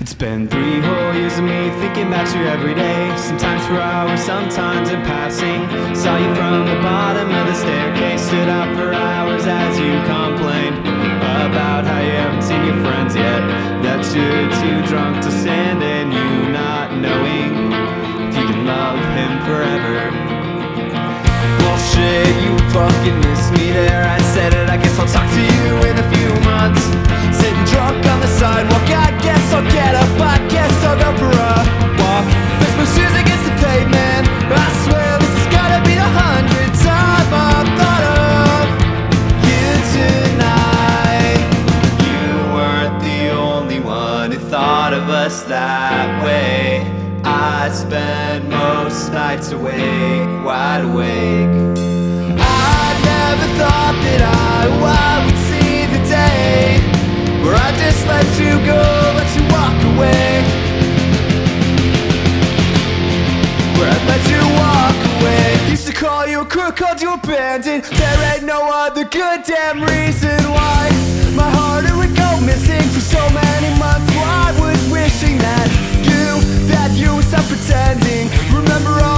It's been three whole years of me thinking about you every day. Sometimes for hours, sometimes in passing. Saw you from the bottom of the staircase. Stood out for hours as you complained about how you haven't seen your friends yet. That you're too drunk to stand and you not knowing if you can love him forever. Bullshit, you fucking miss me there. I said it, I guess I'll talk to you I spend most nights awake, wide awake. I never thought that I, I would see the day where I just let you go, let you walk away. Where I let you walk away. Used to call you a crook, called you a bandit. There ain't no other goddamn reason why my heart it would go understanding. Remember